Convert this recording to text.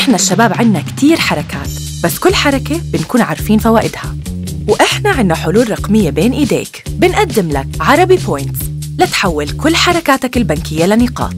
إحنا الشباب عنا كتير حركات بس كل حركة بنكون عارفين فوائدها. وإحنا عنا حلول رقمية بين إيديك. بنقدم لك عربي بوينتس لتحول كل حركاتك البنكية لنقاط.